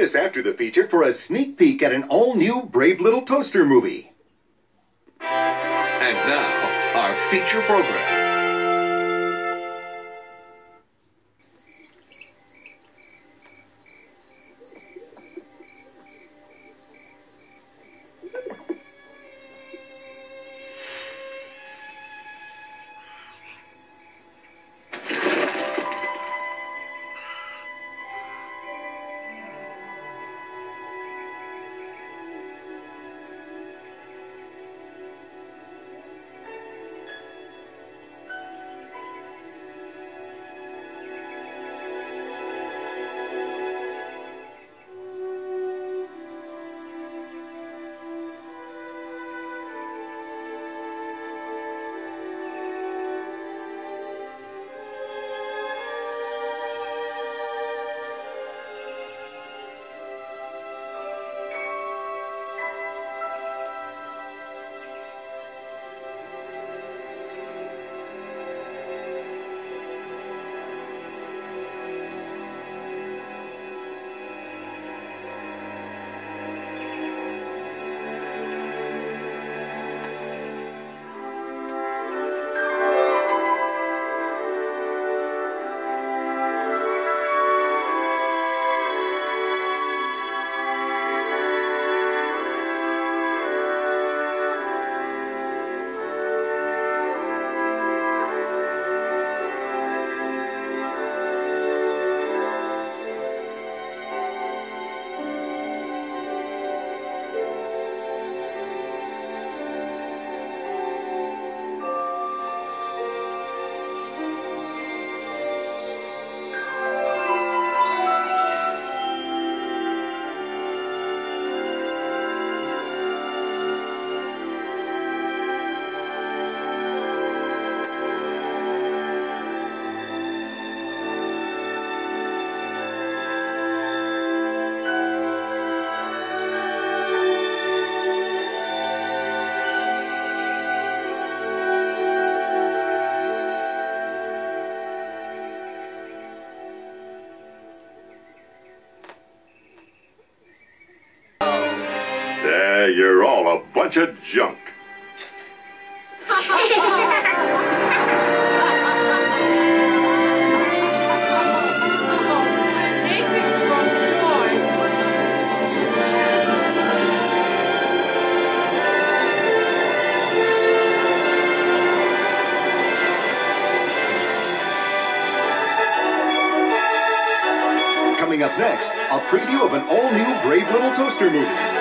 us after the feature for a sneak peek at an all-new Brave Little Toaster movie. And now, our feature program. You're all a bunch of junk. Coming up next, a preview of an all-new Brave Little Toaster movie.